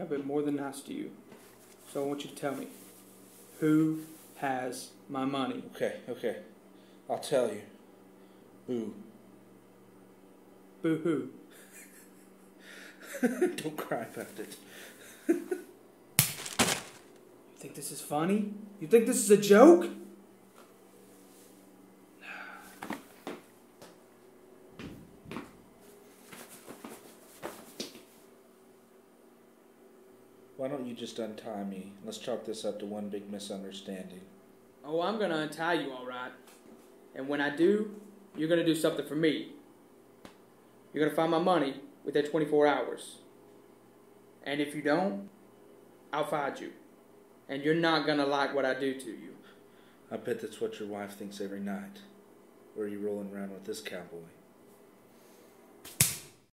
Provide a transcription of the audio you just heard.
I've been more than nice to you. So I want you to tell me who has my money? Okay, okay. I'll tell you. Boo. Boo hoo. Don't cry about it. You think this is funny? You think this is a joke? Why don't you just untie me? Let's chalk this up to one big misunderstanding. Oh, I'm gonna untie you, all right. And when I do, you're gonna do something for me. You're gonna find my money within 24 hours. And if you don't, I'll find you. And you're not gonna like what I do to you. I bet that's what your wife thinks every night. Where are you rolling around with this cowboy?